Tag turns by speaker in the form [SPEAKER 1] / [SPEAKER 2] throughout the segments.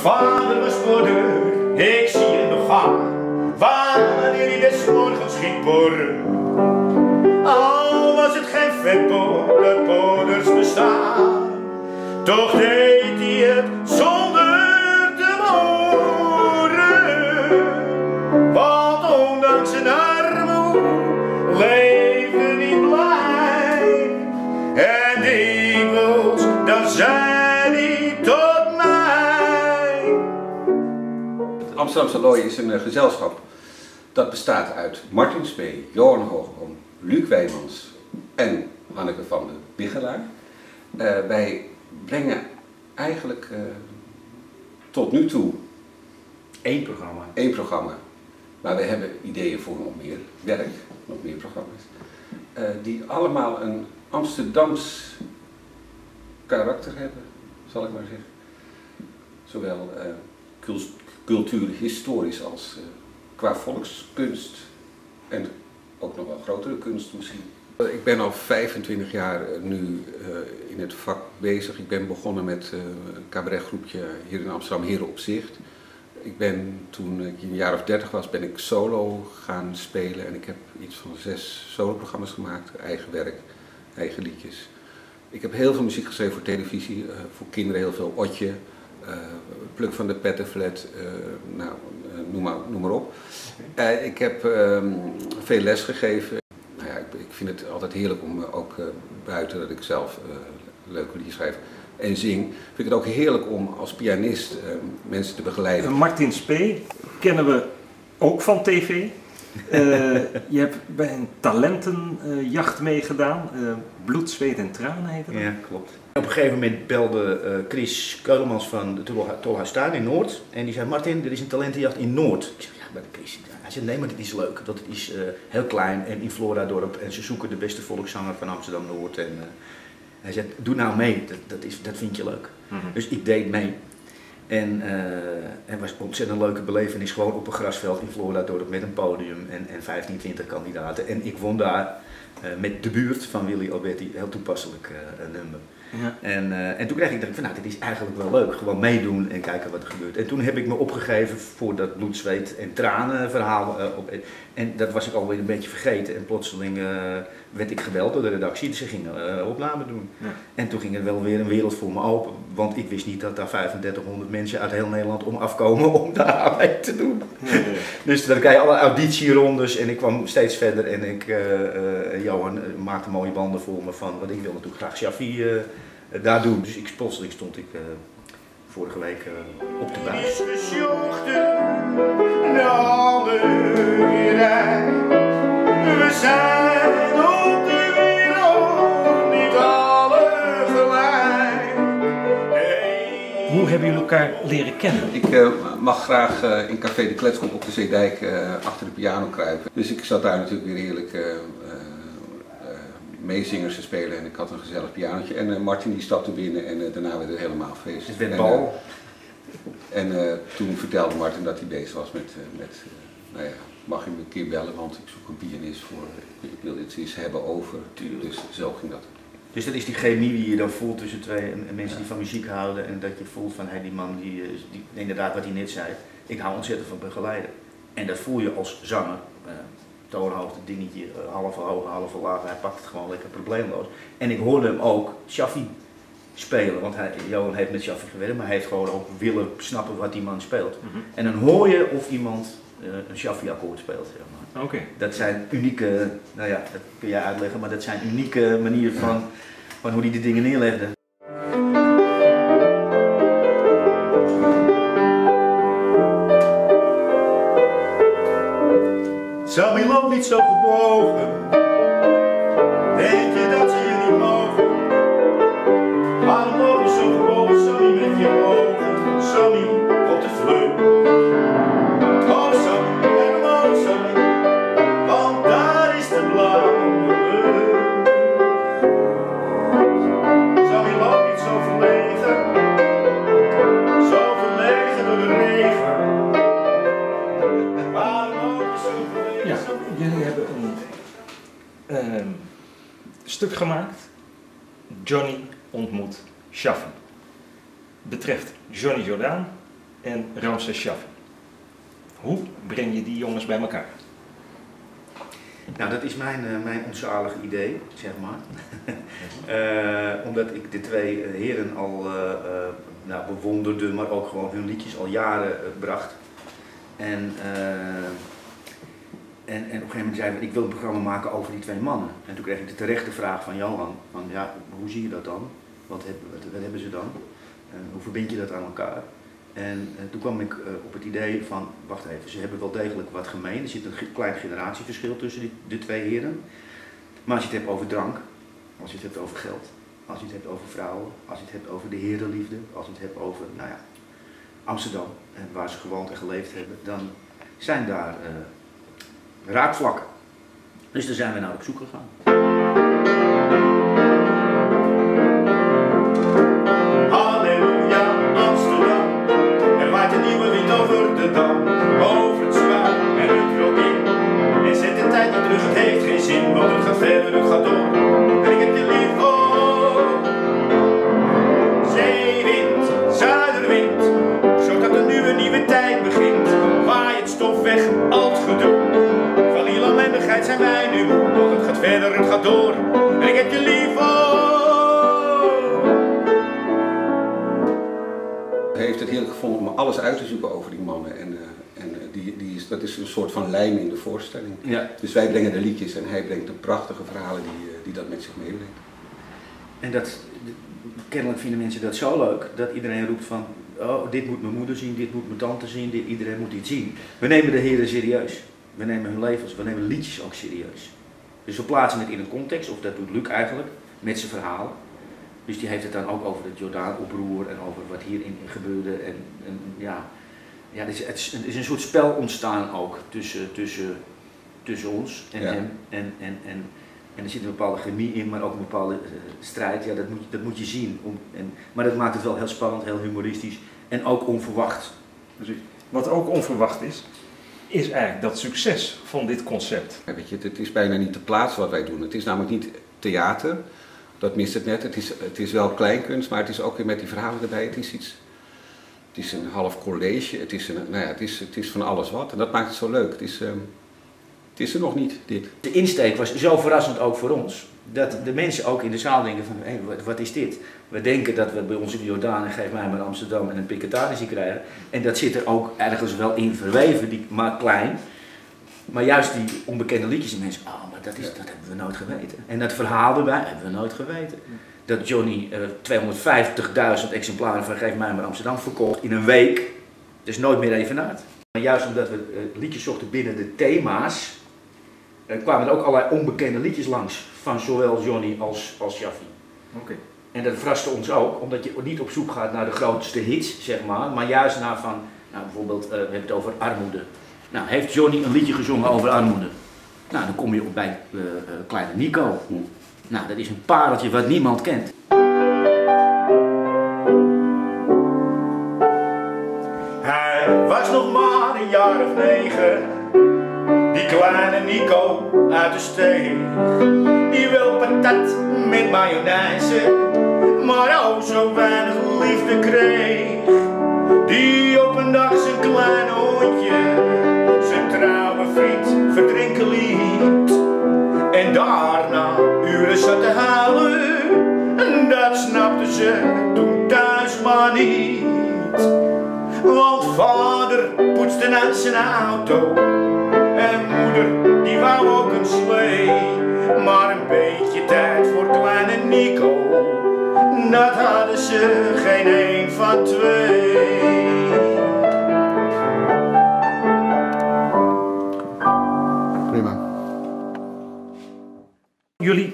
[SPEAKER 1] vader was voor deur, ik zie hem nog gaan. Wanneer hij des morgens ging. Al was het geen vetpot dat podders bestaan. Toch deed hij het zonder
[SPEAKER 2] Amsterdamse Looi is een eh, gezelschap dat bestaat uit Martin Spee, Johan Hoogboom, Luc Wijmans en Hanneke van de Biggelaar. Eh, wij brengen eigenlijk eh, tot nu toe
[SPEAKER 3] Eén programma.
[SPEAKER 2] één programma. Maar we hebben ideeën voor nog meer werk, nog meer programma's. die allemaal een Amsterdams karakter hebben, zal ik maar zeggen. Zowel cultuurhistorisch als eh, qua volkskunst en ook nog wel grotere kunst misschien. Ik ben al 25 jaar eh, nu eh, in het vak bezig. Ik ben begonnen met eh, een cabaretgroepje hier in Amsterdam, Heren op Zicht. Ik ben toen ik een jaar of 30 was, ben ik solo gaan spelen en ik heb iets van zes soloprogramma's gemaakt, eigen werk, eigen liedjes. Ik heb heel veel muziek geschreven voor televisie, eh, voor kinderen heel veel Otje, eh, Pluk van de Pettenflat, eh nou, eh, noem, maar, noem maar op. Eh, ik heb ehm, veel les gegeven. Nou ja, ik, ik vind het altijd heerlijk om eh, ook eh, buiten dat ik zelf eh, leuke liedjes schrijf en zing, vind ik het ook heerlijk om als pianist eh, mensen te begeleiden.
[SPEAKER 3] Eh, Martin Spee kennen we ook van tv. Eh, je hebt bij een talentenjacht meegedaan. Eh, Bloed, zweet en tranen heette dat.
[SPEAKER 4] Ja, klopt. Op een gegeven moment belde eh, Chris Keulemans van de Tolhu- Tolhuistuin in Noord. En die zei, Martin, er is een talentenjacht in Noord. Ik zei, ja, maar Chris. Hij zei, nee, maar dit is leuk. Dat is eh, heel klein en in Flora-dorp. En ze zoeken de beste volkszanger van Amsterdam-Noord. En eh, hij zei, doe nou mee. Dat, dat, is, dat vind je leuk.
[SPEAKER 3] Mhm.
[SPEAKER 4] Dus ik deed mee. En eh, het was een ontzettend leuke belevenis, gewoon op een grasveld in Florida dorp met een podium en, en 15, 20 kandidaten. En ik won daar met de buurt van Willy Alberti, heel toepasselijk een nummer.
[SPEAKER 3] Ja.
[SPEAKER 4] En, eh, en toen kreeg ik dacht van nou, dit is eigenlijk wel leuk, gewoon meedoen en kijken wat er gebeurt. En toen heb ik me opgegeven voor dat bloed, zweet en tranen verhaal. eh, op, en dat was ik alweer een beetje vergeten en plotseling eh, werd ik gebeld door de redactie, dus ze gingen opname doen.
[SPEAKER 3] Ja.
[SPEAKER 4] En toen ging er wel weer een wereld voor me open, want ik wist niet dat daar 3500 mensen uit heel Nederland om afkomen om daar aan mee te doen. Dus dan krijg je alle auditierondes en ik kwam steeds verder en ik, Johan maakte mooie banden voor me van, want ik wilde natuurlijk graag Shaffi eh, daar doen. Dus ik, plotseling stond ik eh, vorige week eh, op de buis.
[SPEAKER 1] is gesjochten, de andere rij. We zijn op de wereld niet alle gelijk. Hey.
[SPEAKER 3] Hoe hebben jullie elkaar leren kennen?
[SPEAKER 2] Ik eh, mag graag eh, in Café de Kletskop op de Zeedijk eh, achter de piano kruipen. Dus ik zat daar natuurlijk weer heerlijk eh, eh, eh, meezingers te spelen en ik had een gezellig pianootje. En eh, Martin die stapte binnen en eh, daarna werd het helemaal feest.
[SPEAKER 4] Het werd
[SPEAKER 2] En,
[SPEAKER 4] bal.
[SPEAKER 2] eh, en eh, toen vertelde Martin dat hij bezig was met, eh, met eh, nou ja, mag je me een keer bellen, want ik zoek een pianist voor, ik wil eens hebben over. Dus zo ging dat.
[SPEAKER 4] Dus dat is die chemie die je dan voelt tussen twee en- en mensen die van muziek houden. En dat je voelt van, hé, die man, die, eh, die, inderdaad wat hij net zei. Ik hou ontzettend van begeleiden. En dat voel je als zanger. Toonhoogte dingetje, eh, halve hoog, halve laag. Hij pakt het gewoon lekker probleemloos. En ik hoorde hem ook Shaffi spelen. Want hij, Johan heeft met Shaffi gewerkt, maar hij heeft gewoon ook willen snappen wat die man speelt.
[SPEAKER 3] Mhm.
[SPEAKER 4] En dan hoor je of iemand eh, een Shaffi-akkoord speelt. Zeg maar.
[SPEAKER 3] Oké.
[SPEAKER 4] Dat zijn unieke, nou ja, dat kun jij uitleggen, maar dat zijn unieke manieren van, van hoe hij die dingen neerlegde.
[SPEAKER 1] iets overbogen. En
[SPEAKER 3] Ramses Shaffi. Hoe breng je die jongens bij elkaar?
[SPEAKER 4] Nou, dat is mijn, uh, mijn onzalig idee, zeg maar. uh, omdat ik de twee heren al uh, nou, bewonderde, maar ook gewoon hun liedjes al jaren bracht. En, en, en op een gegeven moment zei ik, ik wil een programma maken over die twee mannen. En toen kreeg ik de terechte vraag van Johan, van ja, hoe zie je dat dan? Wat, heb, wat, wat hebben ze dan? hoe verbind je dat aan elkaar? En uh, toen kwam ik uh, op het idee van, wacht even, ze hebben wel degelijk wat gemeen. Er zit een klein generatieverschil tussen die, de twee heren. Maar als je het hebt over drank, als je het hebt over geld, als je het hebt over vrouwen, als je het hebt over de herenliefde, als je het hebt over, nou ja, Amsterdam, en waar ze gewoond en geleefd hebben, dan zijn daar uh, raakvlakken. Dus daar zijn we naar op zoek gegaan.
[SPEAKER 1] Ik heb je lief, oh.
[SPEAKER 2] heeft het heerlijk gevonden om alles uit te zoeken over die mannen. En, uh, en uh, die, die is, dat is een soort van lijm in de voorstelling.
[SPEAKER 4] Ja.
[SPEAKER 2] Dus wij brengen de liedjes en hij brengt de prachtige verhalen die, uh, die dat met zich meebrengt.
[SPEAKER 4] En dat, kennelijk vinden mensen dat zo leuk dat iedereen roept van, oh dit moet mijn moeder zien, dit moet mijn tante zien, dit, iedereen moet dit zien. We nemen de heren serieus. We nemen hun levens, we nemen liedjes ook serieus. Dus we plaatsen het in een context, of dat doet Luc eigenlijk, met zijn verhalen. Dus die heeft het dan ook over het Jordaan-oproer en over wat hierin gebeurde. En, en ja, ja het, is, het is een soort spel ontstaan ook tussen, tussen, tussen ons en
[SPEAKER 2] Ja.
[SPEAKER 4] hem. En, en, en, en er zit een bepaalde chemie in, maar ook een bepaalde eh, strijd. Ja, dat moet, je- dat moet je zien. Om, en, maar dat maakt het wel heel spannend, heel humoristisch en ook onverwacht.
[SPEAKER 3] Wat ook onverwacht is, is eigenlijk dat succes van dit concept.
[SPEAKER 2] Ja, weet je, het, is bijna niet te plaatsen wat wij doen. Het is namelijk niet theater, dat mist het net. Het is, het is wel kleinkunst, maar het is ook weer met die verhalen erbij. Het is iets. Het is een half college, het is, een, nou ja, het is, het is van alles wat. En dat maakt het zo leuk. Het is, ehm, het is er nog niet, dit.
[SPEAKER 4] De insteek was zo verrassend ook voor ons. Dat de mensen ook in de zaal denken van, hé, wat, wat is dit? We denken dat we bij ons in Jordaan en Geef mij maar Amsterdam en een Piketanissie krijgen. En dat zit er ook ergens wel in verweven, die, maar klein. Maar juist die onbekende liedjes, die mensen, oh, maar dat, is, dat hebben we nooit geweten. En dat verhaal erbij hebben we nooit geweten. Dat Johnny eh 250.000 exemplaren van Geef mij maar Amsterdam verkocht in een week. Dus nooit meer even uit. Maar juist omdat we eh, liedjes zochten binnen de thema's, er kwamen er ook allerlei onbekende liedjes langs van zowel Johnny als, als Shaffi.
[SPEAKER 3] Oké.
[SPEAKER 4] En dat verraste ons ook, omdat je niet op zoek gaat naar de grootste hits, zeg maar, maar juist naar van, nou bijvoorbeeld, eh, we hebben het over armoede. Nou, heeft Johnny een liedje gezongen over armoede? Nou, dan kom je op bij eh, eh, Kleine Nico. Nou, dat is een pareltje wat niemand kent.
[SPEAKER 1] Hij was nog maar een jaar of negen, kleine Nico uit de steeg. Die wil patat met mayonaise, maar oh zo weinig liefde kreeg. Die op een dag zijn kleine hondje, zijn trouwe vriend verdrinken liet. En daarna uren zat te huilen, en dat snapte ze toen thuis maar niet. Want vader poetste aan zijn auto En moeder die wou ook een slee Maar een beetje tijd voor kleine Nico Dat hadden ze geen een van twee
[SPEAKER 4] Prima.
[SPEAKER 3] Jullie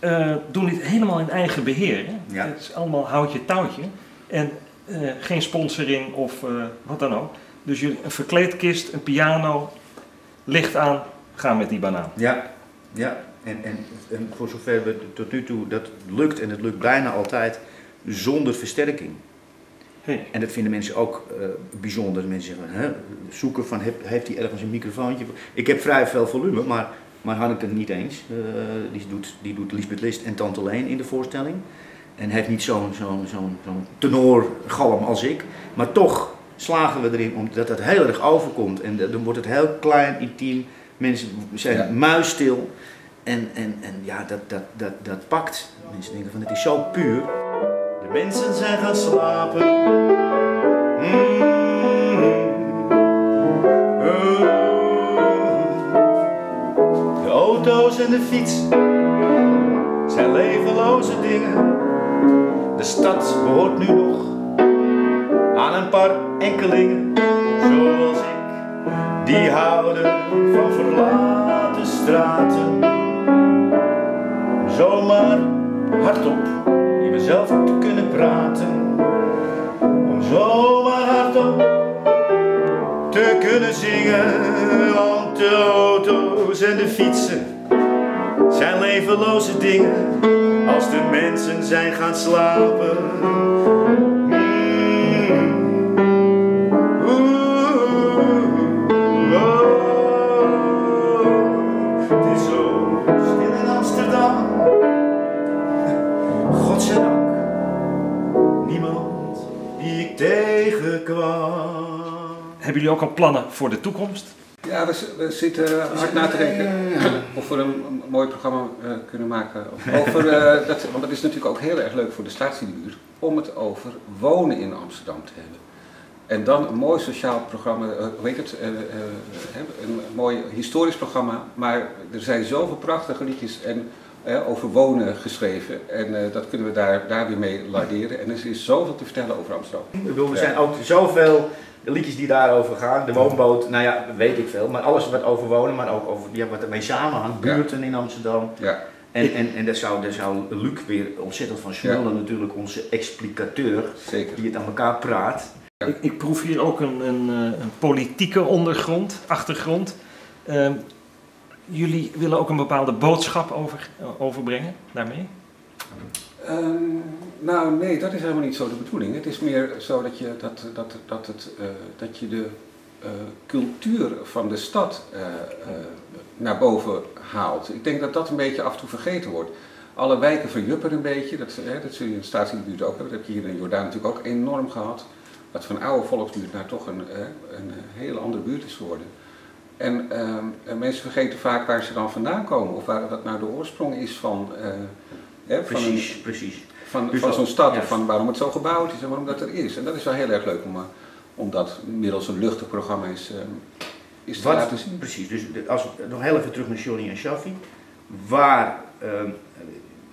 [SPEAKER 3] eh, doen dit helemaal in eigen beheer. Hè?
[SPEAKER 4] Ja.
[SPEAKER 3] Het is allemaal houtje touwtje. En eh, geen sponsoring of eh, wat dan ook. Dus jullie, een verkleedkist, een piano, licht aan, gaan met die banaan.
[SPEAKER 4] Ja, ja. En, en, en voor zover we tot nu toe, dat lukt en het lukt bijna altijd zonder versterking.
[SPEAKER 3] Hey.
[SPEAKER 4] En dat vinden mensen ook eh, bijzonder. Mensen zeggen, hè, zoeken van, heb- heeft hij ergens een microfoontje? Ik heb vrij veel volume, maar, maar Hanneke niet eens. Eh, die, doet, die doet Lisbeth List en Tante Leen in de voorstelling. En heeft niet zo'n zo'n zo'n zo'n tenorgalm als ik. Maar toch slagen we erin omdat het heel erg overkomt. En dan wordt het heel klein, intiem. Mensen zijn
[SPEAKER 2] Ja.
[SPEAKER 4] muisstil. En, en, en ja, dat, dat, dat, dat pakt. Mensen denken van het is zo puur.
[SPEAKER 1] De mensen zijn gaan slapen. Mm. Oh. De auto's en de fiets zijn levenloze dingen. De stad behoort nu nog enkelingen, zoals ik, die houden van verlaten straten. Om zomaar hardop in mezelf te kunnen praten. Om zomaar hardop te kunnen zingen. Want de auto's en de fietsen zijn levenloze dingen. Als de mensen zijn gaan slapen.
[SPEAKER 3] Hebben jullie ook al plannen voor de toekomst?
[SPEAKER 2] Ja, we, zitten hard na te denken of we een, een mooi programma eh, kunnen maken. Over, eh, dat, want dat is natuurlijk ook heel erg leuk voor de staatsdiebuur, om het over wonen in Amsterdam te hebben. En dan een mooi sociaal programma, eh, hoe heet het, eh, eh, hè, een mooi historisch programma. Maar er zijn zoveel prachtige liedjes en, eh, over wonen geschreven. En eh, dat kunnen we daar, daar weer mee larderen. En er is zoveel te vertellen over Amsterdam.
[SPEAKER 4] Ik bedoel, er
[SPEAKER 2] Ja.
[SPEAKER 4] zijn ook zoveel liedjes die daarover gaan. De woonboot, nou ja, weet ik veel. Maar alles wat over wonen, maar ook over ja, wat ermee samenhangt.
[SPEAKER 2] Ja.
[SPEAKER 4] Buurten in Amsterdam.
[SPEAKER 2] Ja,
[SPEAKER 4] En, en, en daar zou, daar zou Luc weer ontzettend van smullen natuurlijk, onze explicateur.
[SPEAKER 2] zeker.
[SPEAKER 4] Die het aan elkaar praat.
[SPEAKER 3] Ik, ik proef hier ook een, een, eh, een politieke ondergrond, achtergrond. Ehm, jullie willen ook een bepaalde boodschap over, overbrengen daarmee?
[SPEAKER 2] Ehm, nou, nee, dat is helemaal niet zo de bedoeling. Het is meer zo dat je, dat, dat, dat het, eh, dat je de eh, cultuur van de stad eh, naar boven haalt. Ik denk dat dat een beetje af en toe vergeten wordt. Alle wijken verjuppen een beetje, dat, hè, dat zul je in de staatsbuurt ook hebben. Dat heb je hier in Jordaan natuurlijk ook enorm gehad. Wat van oude volksbuurt naar toch een, een hele andere buurt is geworden. En ehm, en mensen vergeten vaak waar ze dan vandaan komen, of waar, wat nou de oorsprong is van, eh, hè, van, een-
[SPEAKER 4] Precies,
[SPEAKER 2] van,
[SPEAKER 4] Dus
[SPEAKER 2] van
[SPEAKER 4] dat-
[SPEAKER 2] zo'n stad,
[SPEAKER 4] ja.
[SPEAKER 2] of van waarom het zo gebouwd is en waarom dat er is. En dat is wel heel erg leuk om, eh, om dat middels een luchtig programma is, eh, is te
[SPEAKER 4] Wat,
[SPEAKER 2] laten zien.
[SPEAKER 4] precies, dus als nog heel even terug naar Johnny en Shaffi. Waar, ehm,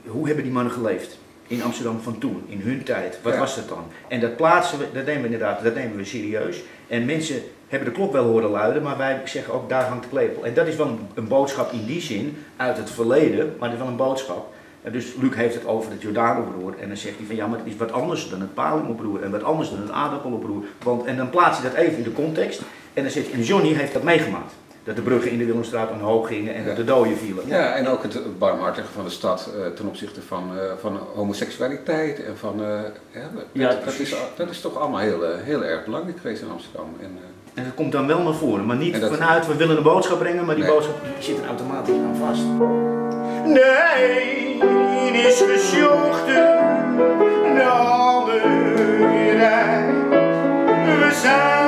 [SPEAKER 4] hoe hebben die mannen geleefd? In Amsterdam van toen, in hun tijd. Wat
[SPEAKER 2] Ja.
[SPEAKER 4] was dat dan? En dat plaatsen we, dat nemen we inderdaad, dat nemen we serieus. En mensen hebben de klok wel horen luiden, maar wij zeggen ook daar hangt de klepel. En dat is wel een, boodschap in die zin, uit het verleden, maar het is wel een boodschap. En dus Luc heeft het over het Jordaanoproer en dan zegt hij van ja, maar het is wat anders dan het palimoproer en wat anders dan het aardappeloproer. Want, en dan plaats je dat even in de context en dan zegt en Johnny heeft dat meegemaakt. Dat de bruggen in de Willemstraat omhoog gingen en
[SPEAKER 2] Ja.
[SPEAKER 4] dat de doden vielen.
[SPEAKER 2] Ja, en ook het barmhartige van de stad eh, ten opzichte van, eh, van homoseksualiteit en van... eh, ja, dat,
[SPEAKER 4] Ja,
[SPEAKER 2] dat, is, dat is toch allemaal heel, eh, heel erg belangrijk geweest in Amsterdam. En, eh,
[SPEAKER 4] en dat komt dan wel naar voren, maar niet vanuit we willen een boodschap brengen, maar die boodschap zit er automatisch aan vast.
[SPEAKER 1] Nee, het is gesjochten, rij. we zijn.